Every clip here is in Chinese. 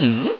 Mm-hmm.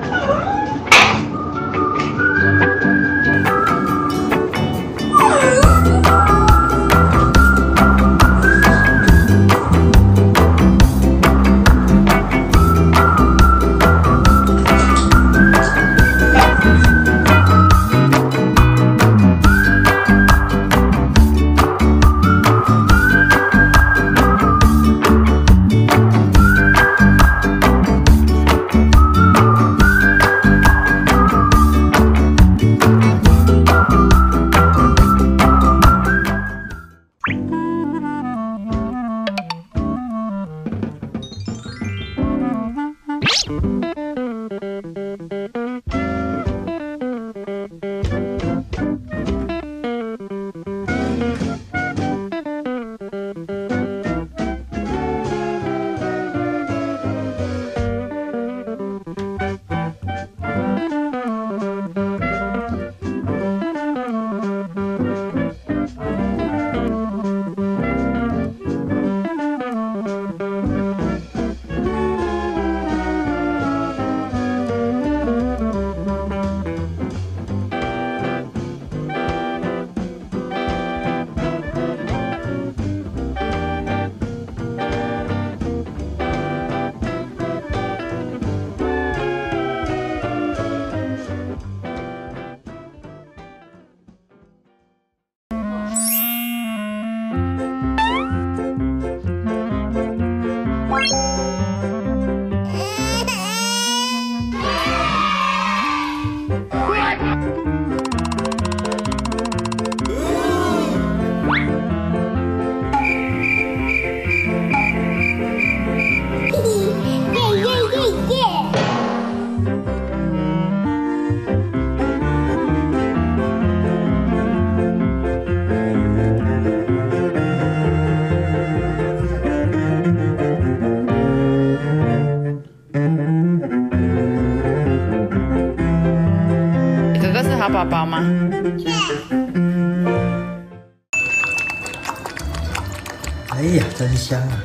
好宝宝吗？哎呀，真香啊！